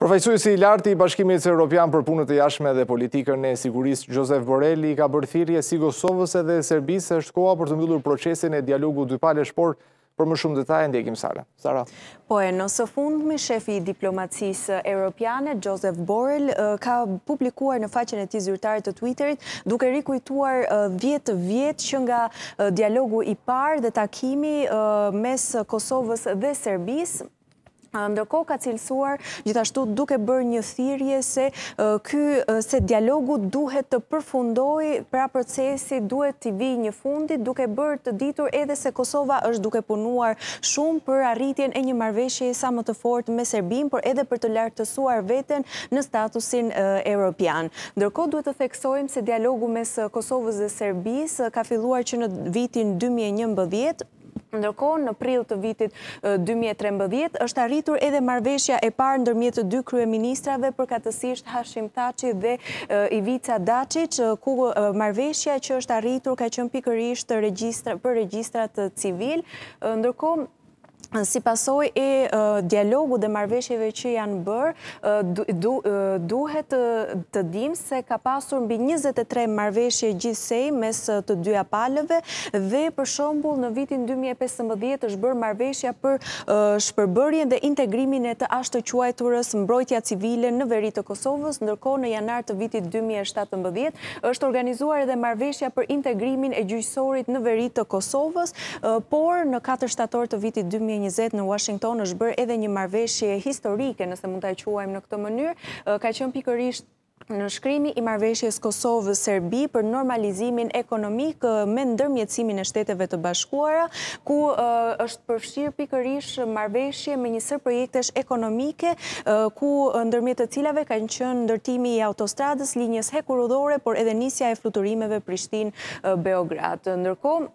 Përfaqësuesi i lartë i Bashkimit Evropian për Punët e Jashtme dhe Politikën e Sigurisë, Josef Borrell, i ka bërë thirrje si Kosovës edhe Serbisë, është koha për të mbyllur procesin e dialogut dypalësh, por Për më shumë detaje ndjekim Sarën. Sara. Po Eno, së fundmi shefi i diplomacisë europiane Joseph Borrell ka publikuar në faqen e tij zyrtare të Twitterit duke rikujtuar 10 vjet që nga dialogu i parë dhe takimi mes Kosovës dhe Serbisë Ndërkohë ka cilësuar gjithashtu duke bërë një thirrje se ky se dialogu duhet të përfundojë, pra procesi duhet t'i vijë një fundi duke bërë të ditur edhe se Kosova është duke punuar shumë për arritjen e një marrëveshjeje sa më të fortë me Serbinë, por edhe për të lartësuar veten në statusin europian. Ndërkohë duhet të theksojmë se dialogu mes Kosovës dhe Serbisë ka filluar që në vitin 2011, Ndërkohë, në prill të vitit dy mijë e trembëdhjetë është arritur edhe marrëveshja e parë ndërmjet të dy kryeministrave, përkatësisht Hashim Thaçi dhe Ivica Daçiç, ku marrëveshja që është arritur ka qenë pikërisht për regjistrat civilë. Ndërkohë, si pasojë e dialogut dhe marrëveshjeve që janë bërë, Duhet të dimë se ka pasur mbi 23 marrëveshje gjithsej mes të dyja palëve dhe për shembull në vitin 2015 është bërë marrëveshja për shpërbërjen dhe integrimin e të ashtuquajturës mbrojtja civile në veri të Kosovës, ndërkohë në janar të vitit 2017 Është organizuar edhe marrëveshja për integrimin e gjyqësorit në veri të Kosovës, por në katër shtator të vitit dy mijë e njëzet në Uashington është bërë edhe një marrëveshje historike, nëse mund ta quajmë në këtë mënyrë, ka qenë pikërisht nënshkrimi i marrëveshjes Kosovë-Serbi për normalizimin ekonomik me ndërmjetësimin e Shteteve të Bashkuara, ku është përfshirë pikërisht marrëveshje me një sërë projektesh ekonomike, ku ndërmjet të cilave kanë qenë ndërtimi i autostradës, linjës hekurudhore, por edhe nisja e fluturimeve Prishtinë-Beograd. Ndërkohë,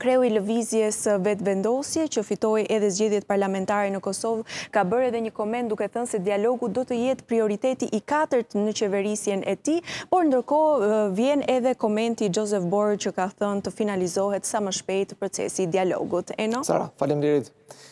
kreu i Lëvizjes Vetëvendosje, që fitoi edhe zgjedhjet parlamentare në Kosovë, ka bërë edhe një koment duke thënë se dialogu do të jetë prioriteti i katërt në qeverisjen e tij, Por ndërkohë vjen edhe komenti i Joseph Borrell që ka thënë të finalizohet sa më shpejt procesi i dialogut. Eno? Sara, faleminderit.